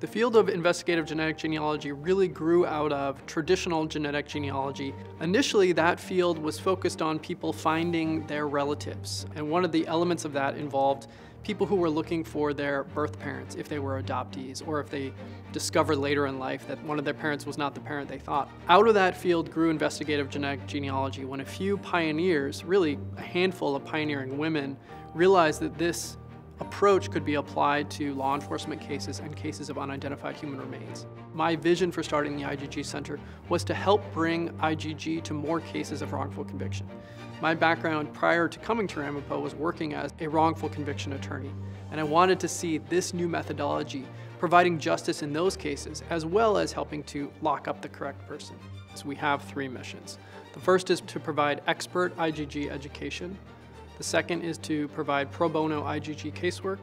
The field of investigative genetic genealogy really grew out of traditional genetic genealogy. Initially, that field was focused on people finding their relatives, and one of the elements of that involved people who were looking for their birth parents if they were adoptees or if they discovered later in life that one of their parents was not the parent they thought. Out of that field grew investigative genetic genealogy when a few pioneers, really a handful of pioneering women, realized that this approach could be applied to law enforcement cases and cases of unidentified human remains. My vision for starting the IGG Center was to help bring IGG to more cases of wrongful conviction. My background prior to coming to Ramapo was working as a wrongful conviction attorney, and I wanted to see this new methodology providing justice in those cases, as well as helping to lock up the correct person. So we have three missions. The first is to provide expert IGG education the second is to provide pro bono IGG casework.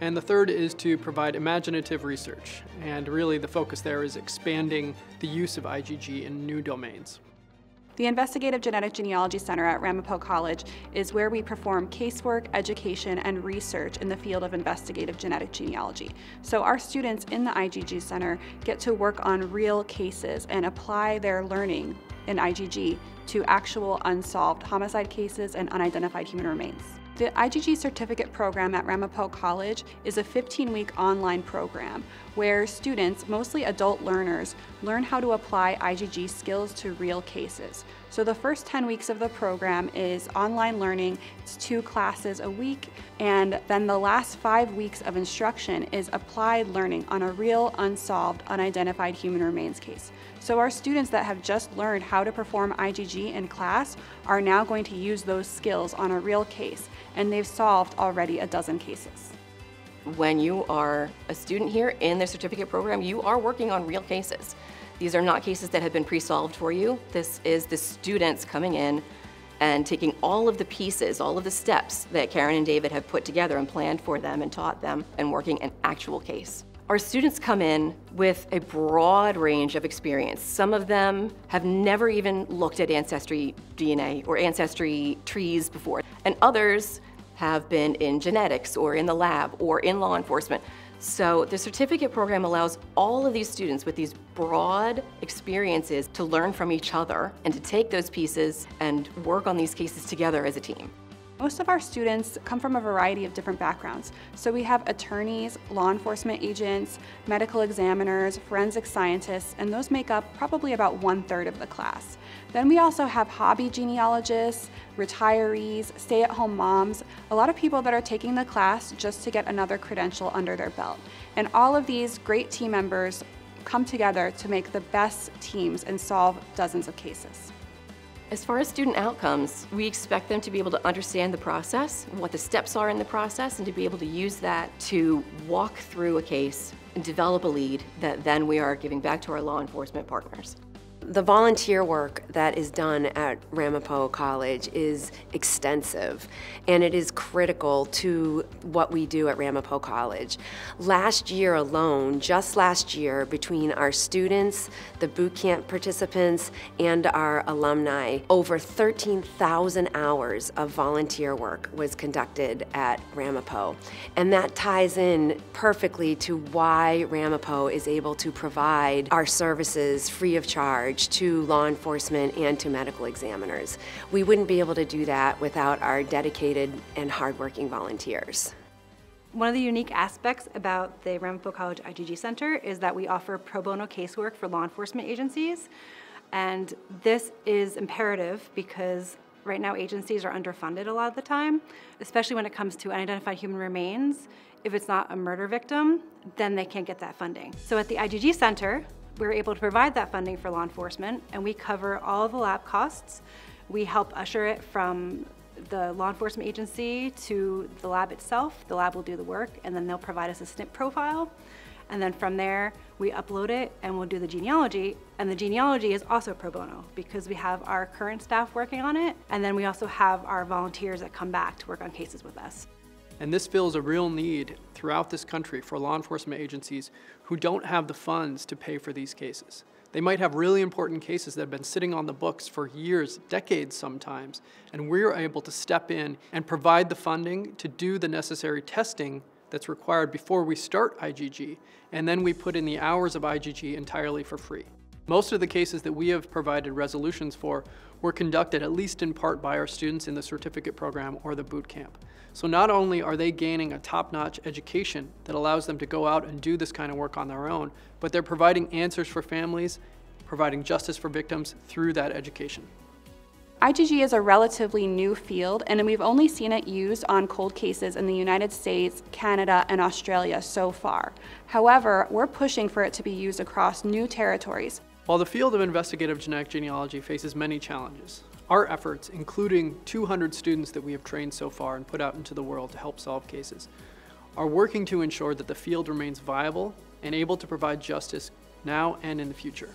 And the third is to provide imaginative research. And really the focus there is expanding the use of IGG in new domains. The Investigative Genetic Genealogy Center at Ramapo College is where we perform casework, education, and research in the field of investigative genetic genealogy. So our students in the IGG Center get to work on real cases and apply their learning in IGG to actual unsolved homicide cases and unidentified human remains. The IGG certificate program at Ramapo College is a 15-week online program where students, mostly adult learners, learn how to apply IGG skills to real cases. So the first 10 weeks of the program is online learning, it's two classes a week, and then the last five weeks of instruction is applied learning on a real, unsolved, unidentified human remains case. So our students that have just learned how to perform IGG in class are now going to use those skills on a real case, and they've solved already a dozen cases. When you are a student here in the certificate program, you are working on real cases. These are not cases that have been pre-solved for you. This is the students coming in and taking all of the pieces, all of the steps that Karen and David have put together and planned for them and taught them and working an actual case. Our students come in with a broad range of experience. Some of them have never even looked at ancestry DNA or ancestry trees before, and others have been in genetics or in the lab or in law enforcement. So the certificate program allows all of these students with these broad experiences to learn from each other and to take those pieces and work on these cases together as a team. Most of our students come from a variety of different backgrounds. So we have attorneys, law enforcement agents, medical examiners, forensic scientists, and those make up probably about one third of the class. Then we also have hobby genealogists, retirees, stay-at-home moms, a lot of people that are taking the class just to get another credential under their belt. And all of these great team members come together to make the best teams and solve dozens of cases. As far as student outcomes, we expect them to be able to understand the process, what the steps are in the process, and to be able to use that to walk through a case and develop a lead that then we are giving back to our law enforcement partners. The volunteer work that is done at Ramapo College is extensive and it is critical to what we do at Ramapo College. Last year alone, just last year, between our students, the boot camp participants, and our alumni, over 13,000 hours of volunteer work was conducted at Ramapo. And that ties in perfectly to why Ramapo is able to provide our services free of charge charge to law enforcement and to medical examiners. We wouldn't be able to do that without our dedicated and hardworking volunteers. One of the unique aspects about the Ramapo College IGG Center is that we offer pro bono casework for law enforcement agencies. And this is imperative because right now agencies are underfunded a lot of the time, especially when it comes to unidentified human remains. If it's not a murder victim, then they can't get that funding. So at the IGG Center, we're able to provide that funding for law enforcement and we cover all the lab costs. We help usher it from the law enforcement agency to the lab itself. The lab will do the work and then they'll provide us a SNP profile. And then from there, we upload it and we'll do the genealogy. And the genealogy is also pro bono because we have our current staff working on it. And then we also have our volunteers that come back to work on cases with us. And this fills a real need throughout this country for law enforcement agencies who don't have the funds to pay for these cases. They might have really important cases that have been sitting on the books for years, decades sometimes, and we're able to step in and provide the funding to do the necessary testing that's required before we start IGG, and then we put in the hours of IGG entirely for free. Most of the cases that we have provided resolutions for were conducted at least in part by our students in the certificate program or the boot camp. So not only are they gaining a top-notch education that allows them to go out and do this kind of work on their own, but they're providing answers for families, providing justice for victims through that education. IGG is a relatively new field, and we've only seen it used on cold cases in the United States, Canada, and Australia so far. However, we're pushing for it to be used across new territories. While the field of investigative genetic genealogy faces many challenges, our efforts, including 200 students that we have trained so far and put out into the world to help solve cases, are working to ensure that the field remains viable and able to provide justice now and in the future.